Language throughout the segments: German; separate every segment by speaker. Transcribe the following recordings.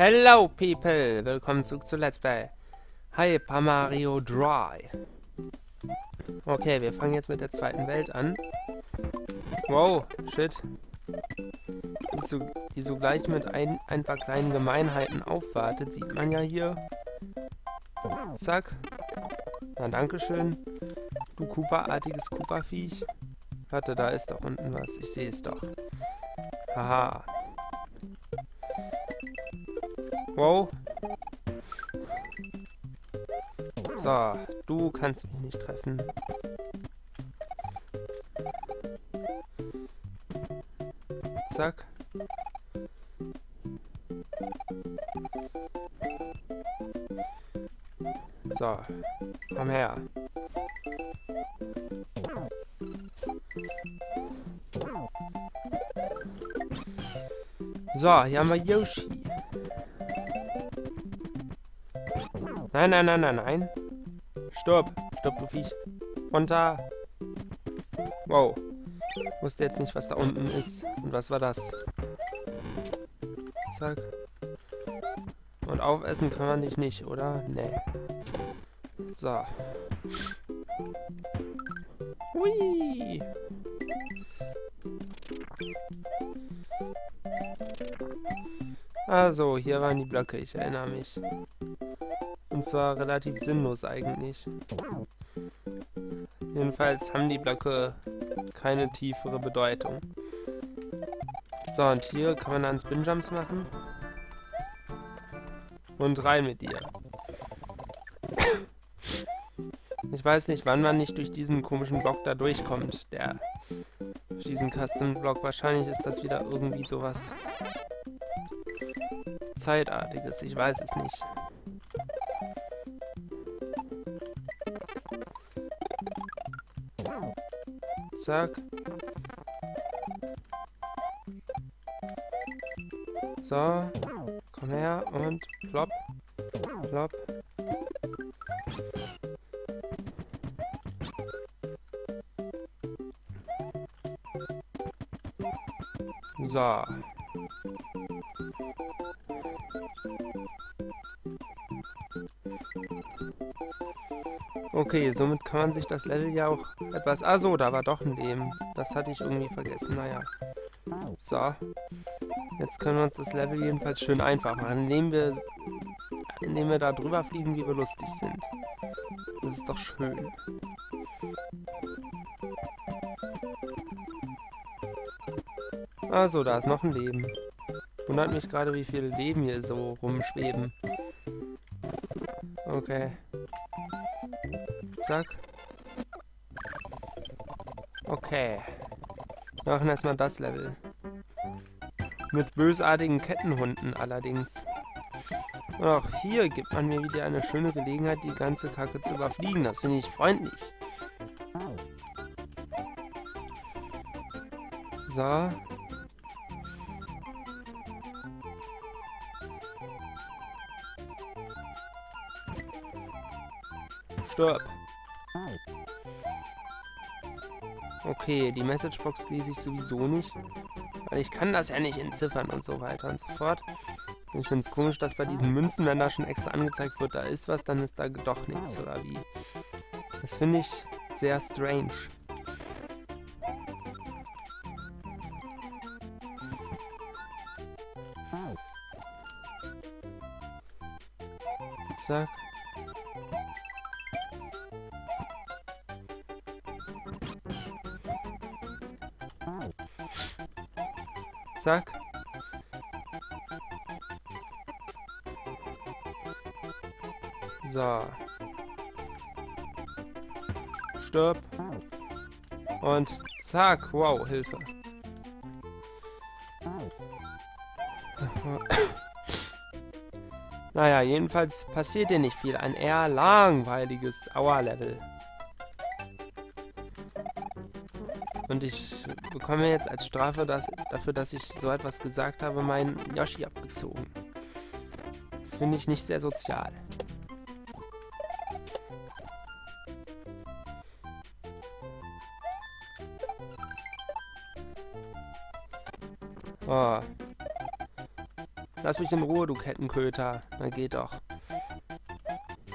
Speaker 1: Hello people, willkommen zurück zu Let's Play Hyper Mario Dry. Okay, wir fangen jetzt mit der zweiten Welt an. Wow, shit. Die, zu, die sogleich mit ein, ein paar kleinen Gemeinheiten aufwartet, sieht man ja hier. Zack. Na, dankeschön. Du Cooper-artiges Cooper-Viech. Warte, da ist doch unten was. Ich sehe es doch. Haha. Wow. So, du kannst mich nicht treffen. Zack. So, komm her. So, hier haben wir Yoshi. Nein, nein, nein, nein, nein. Stopp. Stopp, du Viech. Runter. Wow. Ich wusste jetzt nicht, was da unten ist. Und was war das? Zack. Und aufessen kann man dich nicht, oder? Nee. So. Hui. Also, hier waren die Blöcke, ich erinnere mich. Und zwar relativ sinnlos eigentlich. Jedenfalls haben die Blöcke keine tiefere Bedeutung. So, und hier kann man dann Spinjumps machen. Und rein mit dir. Ich weiß nicht, wann man nicht durch diesen komischen Block da durchkommt. Der durch diesen Custom-Block. Wahrscheinlich ist das wieder irgendwie sowas Zeitartiges. Ich weiß es nicht. Zack. So. Komm her und plopp. Plopp. So. Okay, somit kann man sich das Level ja auch etwas... Ah so, da war doch ein Leben. Das hatte ich irgendwie vergessen, naja. So. Jetzt können wir uns das Level jedenfalls schön einfach machen, indem wir, indem wir da drüber fliegen, wie wir lustig sind. Das ist doch schön. Also, da ist noch ein Leben. Wundert mich gerade, wie viele Leben hier so rumschweben. Okay. Zack. Okay. Wir machen erstmal das Level. Mit bösartigen Kettenhunden allerdings. Und auch hier gibt man mir wieder eine schöne Gelegenheit, die ganze Kacke zu überfliegen. Das finde ich freundlich. So. Stirb. Okay, die Messagebox lese ich sowieso nicht. Weil ich kann das ja nicht entziffern und so weiter und so fort. Und ich finde es komisch, dass bei diesen Münzen, wenn da schon extra angezeigt wird, da ist was, dann ist da doch nichts, oder wie? Das finde ich sehr strange. Zack. Zack. So. Stirb. Und zack. Wow, Hilfe. naja, jedenfalls passiert hier nicht viel. Ein eher langweiliges Aua-Level. Und ich bekomme jetzt als Strafe das, dafür, dass ich so etwas gesagt habe, meinen Yoshi abgezogen. Das finde ich nicht sehr sozial. Oh. Lass mich in Ruhe, du Kettenköter. Na geht doch.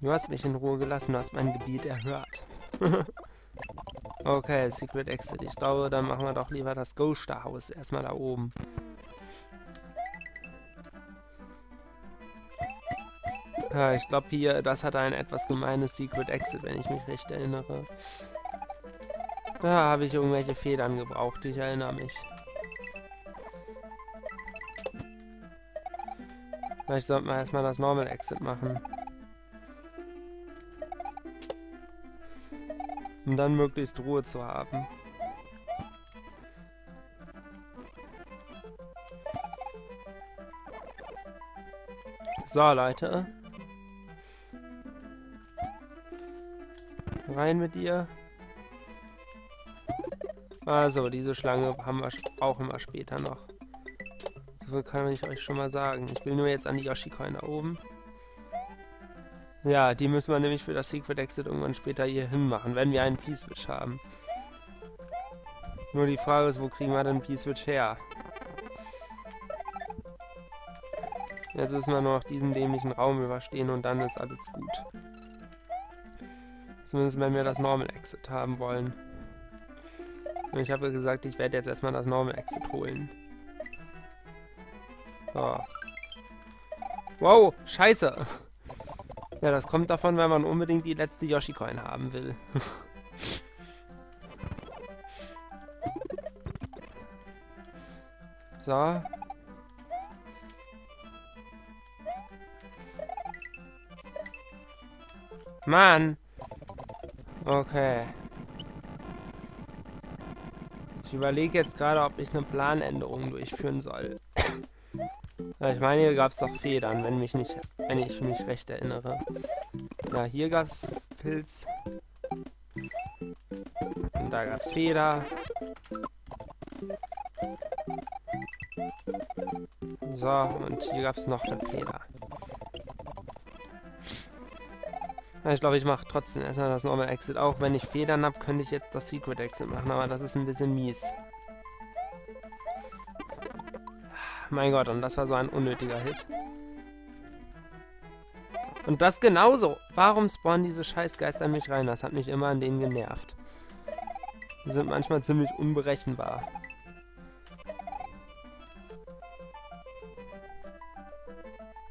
Speaker 1: Du hast mich in Ruhe gelassen, du hast mein Gebiet erhört. okay, Secret Exit. Ich glaube, dann machen wir doch lieber das Ghoster-Haus erstmal da oben. Ja, ich glaube hier, das hat ein etwas gemeines Secret Exit, wenn ich mich recht erinnere. Da habe ich irgendwelche Federn gebraucht, ich erinnere mich. Vielleicht sollten wir erstmal das Normal Exit machen. Um dann möglichst Ruhe zu haben. So, Leute. Rein mit dir. Also, diese Schlange haben wir, brauchen wir später noch. So kann ich euch schon mal sagen. Ich will nur jetzt an die Yoshi-Coin da oben. Ja, die müssen wir nämlich für das Secret Exit irgendwann später hier hin machen, wenn wir einen P-Switch haben. Nur die Frage ist, wo kriegen wir denn P-Switch her? Jetzt müssen wir nur noch diesen dämlichen Raum überstehen und dann ist alles gut. Zumindest wenn wir das Normal Exit haben wollen. Und ich habe gesagt, ich werde jetzt erstmal das Normal Exit holen. So. Wow, scheiße. Ja, das kommt davon, wenn man unbedingt die letzte Yoshi-Coin haben will. so. Mann! Okay. Ich überlege jetzt gerade, ob ich eine Planänderung durchführen soll. Ich meine, hier gab es doch Federn, wenn, mich nicht, wenn ich mich recht erinnere. Ja, hier gab es Pilz. Und da gab es Feder. So, und hier gab es noch eine Feder. Ich glaube, ich mache trotzdem erstmal das Normal Exit. Auch wenn ich Federn habe, könnte ich jetzt das Secret Exit machen, aber das ist ein bisschen mies. Mein Gott, und das war so ein unnötiger Hit. Und das genauso. Warum spawnen diese Scheißgeister an mich rein? Das hat mich immer an denen genervt. Die sind manchmal ziemlich unberechenbar.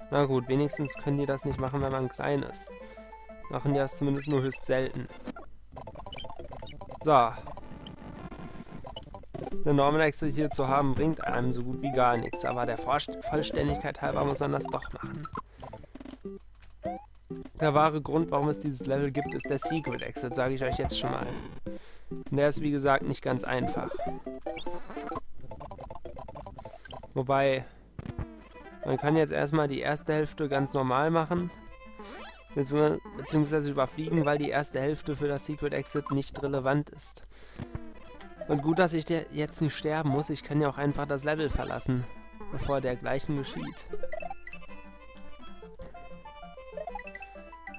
Speaker 1: Na gut, wenigstens können die das nicht machen, wenn man klein ist. Machen die das zumindest nur höchst selten. So. Eine Normal Exit hier zu haben, bringt einem so gut wie gar nichts. Aber der Vollständigkeit halber muss man das doch machen. Der wahre Grund, warum es dieses Level gibt, ist der Secret Exit, sage ich euch jetzt schon mal. Und der ist, wie gesagt, nicht ganz einfach. Wobei, man kann jetzt erstmal die erste Hälfte ganz normal machen beziehungsweise überfliegen, weil die erste Hälfte für das Secret Exit nicht relevant ist. Und gut, dass ich jetzt nicht sterben muss. Ich kann ja auch einfach das Level verlassen, bevor dergleichen geschieht.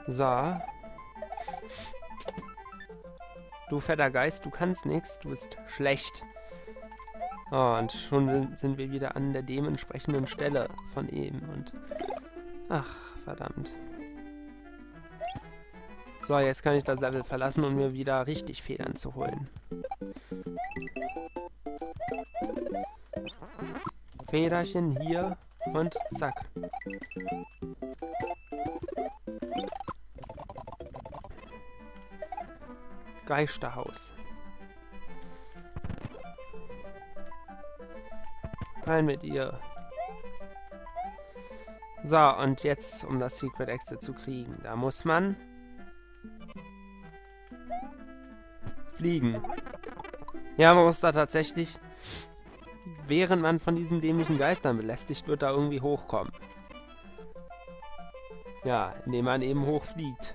Speaker 1: So. Du fetter Geist, du kannst nichts, du bist schlecht. Oh, und schon sind wir wieder an der dementsprechenden Stelle von eben und... Ach, verdammt. So, jetzt kann ich das Level verlassen, um mir wieder richtig Federn zu holen. Federchen hier und zack. Geisterhaus. Rein mit ihr. So, und jetzt, um das Secret Exit zu kriegen, da muss man fliegen. Ja, man muss da tatsächlich, während man von diesen dämlichen Geistern belästigt wird, da irgendwie hochkommen. Ja, indem man eben hochfliegt.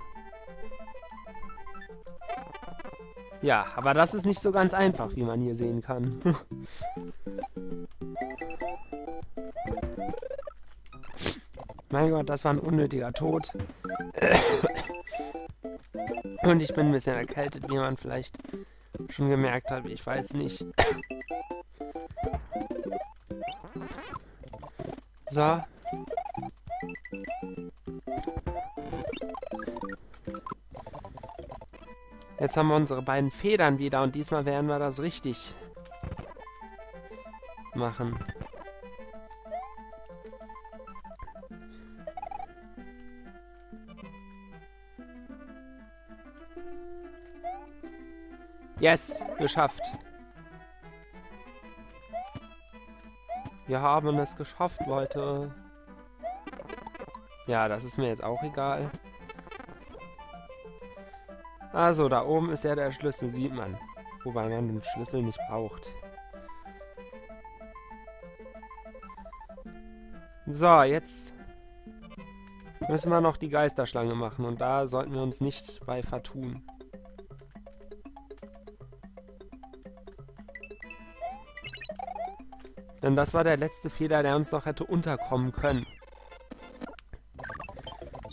Speaker 1: Ja, aber das ist nicht so ganz einfach, wie man hier sehen kann. mein Gott, das war ein unnötiger Tod. Und ich bin ein bisschen erkältet, wie man vielleicht schon gemerkt hat. Ich weiß nicht. So, Jetzt haben wir unsere beiden Federn wieder und diesmal werden wir das richtig machen. Yes, geschafft. Wir haben es geschafft, Leute. Ja, das ist mir jetzt auch egal. Also, da oben ist ja der Schlüssel, sieht man. Wobei man den Schlüssel nicht braucht. So, jetzt müssen wir noch die Geisterschlange machen. Und da sollten wir uns nicht bei vertun. Denn das war der letzte Fehler, der uns noch hätte unterkommen können.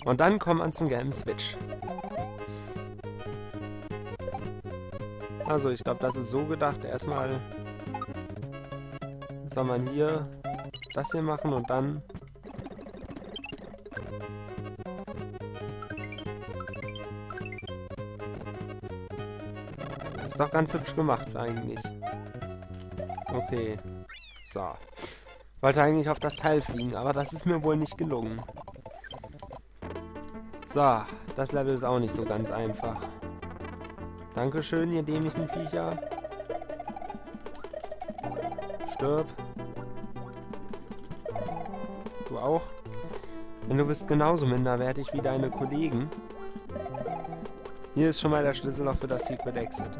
Speaker 1: Und dann kommt man zum gelben Switch. Also ich glaube, das ist so gedacht. Erstmal soll man hier das hier machen und dann... Das ist doch ganz hübsch gemacht eigentlich. Okay. So. Wollte eigentlich auf das Teil fliegen, aber das ist mir wohl nicht gelungen. So, das Level ist auch nicht so ganz einfach. Dankeschön, ihr dämlichen Viecher. Stirb. Du auch? Denn du bist genauso minderwertig wie deine Kollegen. Hier ist schon mal der Schlüsselloch für das Secret Exit.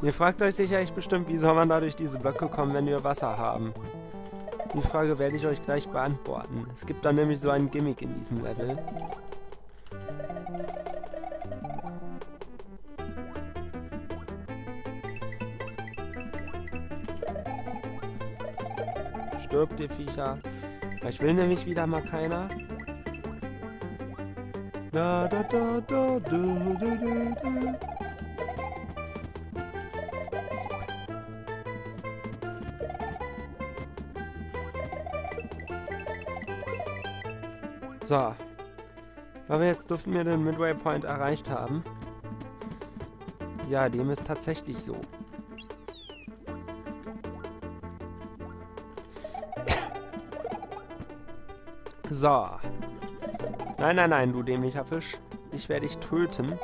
Speaker 1: Ihr fragt euch sicherlich bestimmt, wie soll man da durch diese Blöcke kommen, wenn wir Wasser haben? Die Frage werde ich euch gleich beantworten. Es gibt da nämlich so ein Gimmick in diesem Level. Stirbt ihr Viecher. Ich will nämlich wieder mal keiner. Da, da, da, da, da, da, da, da. So. Aber jetzt dürften wir den Midway Point erreicht haben. Ja, dem ist tatsächlich so. So. Nein, nein, nein, du dämlicher Fisch. Dich werde ich töten.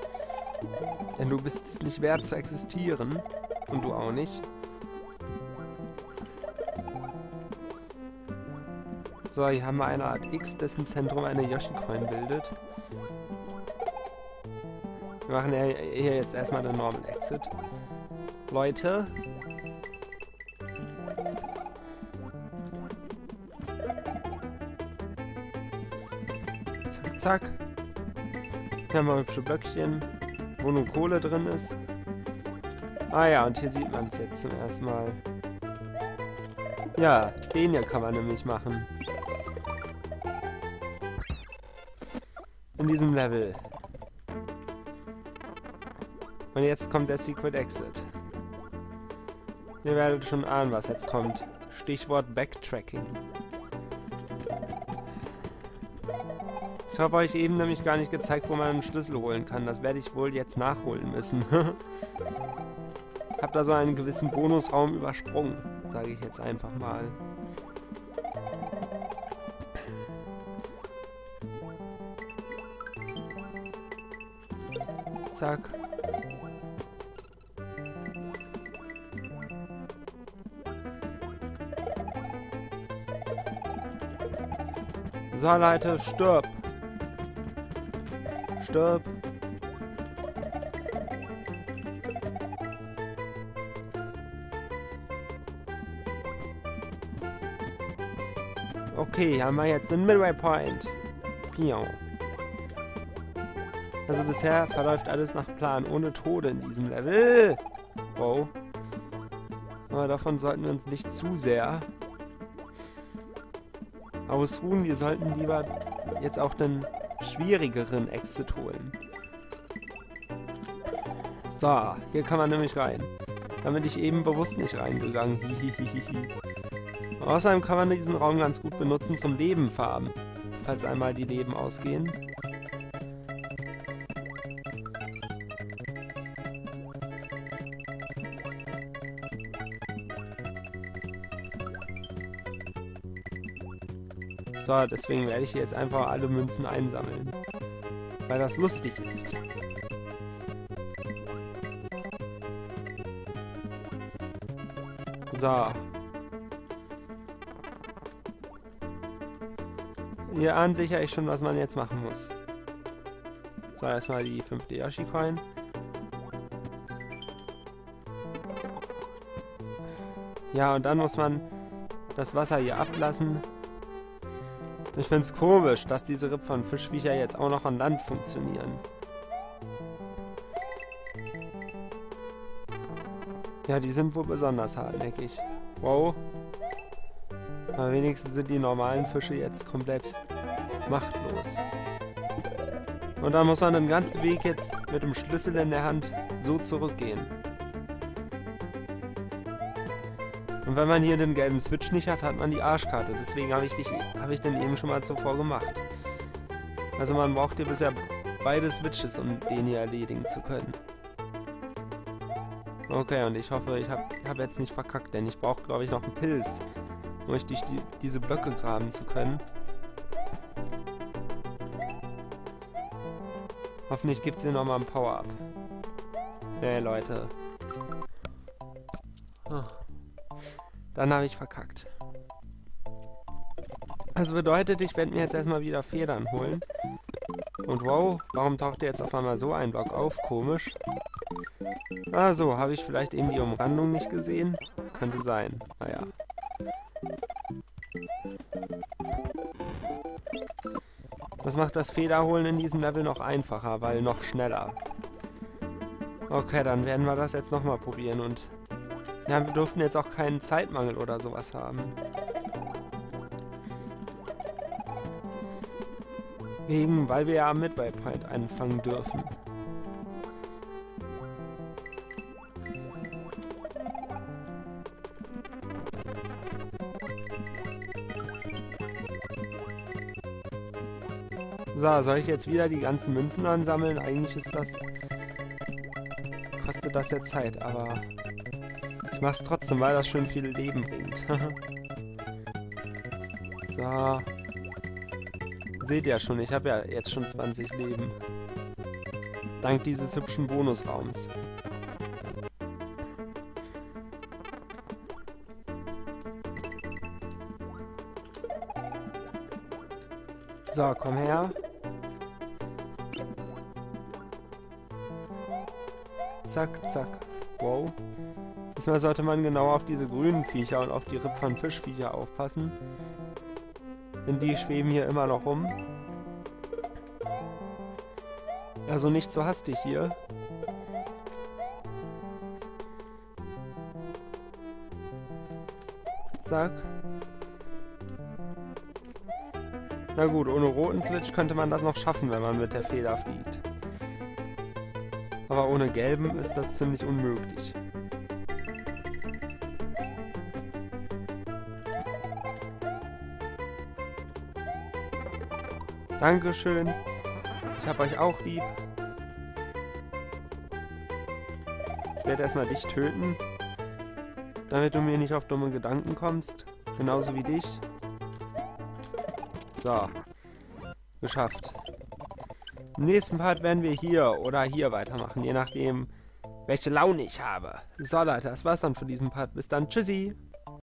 Speaker 1: Denn du bist es nicht wert zu existieren. Und du auch nicht. So, hier haben wir eine Art X, dessen Zentrum eine Yoshi-Coin bildet. Wir machen hier jetzt erstmal den Normal Exit. Leute. Zack, zack. Hier haben wir hübsche Blöckchen, wo nur Kohle drin ist. Ah ja, und hier sieht man es jetzt zum ersten Mal. Ja, den hier kann man nämlich machen. In diesem Level. Und jetzt kommt der Secret Exit. Ihr werdet schon ahnen, was jetzt kommt. Stichwort Backtracking. Ich habe euch eben nämlich gar nicht gezeigt, wo man einen Schlüssel holen kann. Das werde ich wohl jetzt nachholen müssen. hab da so einen gewissen Bonusraum übersprungen, sage ich jetzt einfach mal. Zack. So, stirb. Stirb. Okay, haben wir jetzt den Midway Point. Pion. Also bisher verläuft alles nach Plan, ohne Tode in diesem Level. Wow. Aber davon sollten wir uns nicht zu sehr ausruhen. Wir sollten lieber jetzt auch den schwierigeren Exit holen. So, hier kann man nämlich rein. Da bin ich eben bewusst nicht reingegangen. Außerdem kann man diesen Raum ganz gut benutzen zum Leben farmen, falls einmal die Leben ausgehen. So, deswegen werde ich hier jetzt einfach alle Münzen einsammeln. Weil das lustig ist. So. Ihr ahnt sicherlich schon, was man jetzt machen muss. So, erstmal die fünfte Yoshi-Coin. Ja, und dann muss man das Wasser hier ablassen. Ich finde es komisch, dass diese Ripp von Fischviecher jetzt auch noch an Land funktionieren. Ja, die sind wohl besonders hartnäckig. Wow. Aber wenigstens sind die normalen Fische jetzt komplett machtlos. Und dann muss man den ganzen Weg jetzt mit dem Schlüssel in der Hand so zurückgehen. Und wenn man hier den gelben Switch nicht hat, hat man die Arschkarte. Deswegen habe ich, hab ich den eben schon mal zuvor gemacht. Also man braucht hier bisher beide Switches, um den hier erledigen zu können. Okay, und ich hoffe, ich habe hab jetzt nicht verkackt, denn ich brauche, glaube ich, noch einen Pilz, um durch die, diese Blöcke graben zu können. Hoffentlich gibt es hier nochmal ein Power-Up. Nee, Leute. Oh. Dann habe ich verkackt. Das bedeutet, ich werde mir jetzt erstmal wieder Federn holen. Und wow, warum taucht jetzt auf einmal so ein Block auf? Komisch. Ah so, habe ich vielleicht eben die Umrandung nicht gesehen? Könnte sein. Naja. Das macht das Federholen in diesem Level noch einfacher, weil noch schneller. Okay, dann werden wir das jetzt nochmal probieren und ja, wir durften jetzt auch keinen Zeitmangel oder sowas haben. Wegen, weil wir ja am Midway Point anfangen dürfen. So, soll ich jetzt wieder die ganzen Münzen ansammeln? Eigentlich ist das... Kostet das ja Zeit, aber... Mach's trotzdem, weil das schön viel Leben bringt. so. Seht ihr schon, ich habe ja jetzt schon 20 Leben. Dank dieses hübschen Bonusraums. So, komm her. Zack, zack. Wow. Diesmal sollte man genau auf diese grünen Viecher und auf die Ripp Fischviecher aufpassen. Denn die schweben hier immer noch rum. Also nicht so hastig hier. Zack. Na gut, ohne roten Switch könnte man das noch schaffen, wenn man mit der Feder fliegt. Aber ohne gelben ist das ziemlich unmöglich. Dankeschön. Ich hab euch auch lieb. Ich werde erstmal dich töten, damit du mir nicht auf dumme Gedanken kommst. Genauso wie dich. So. Geschafft. Im nächsten Part werden wir hier oder hier weitermachen, je nachdem, welche Laune ich habe. So, Leute, das war's dann für diesen Part. Bis dann. Tschüssi.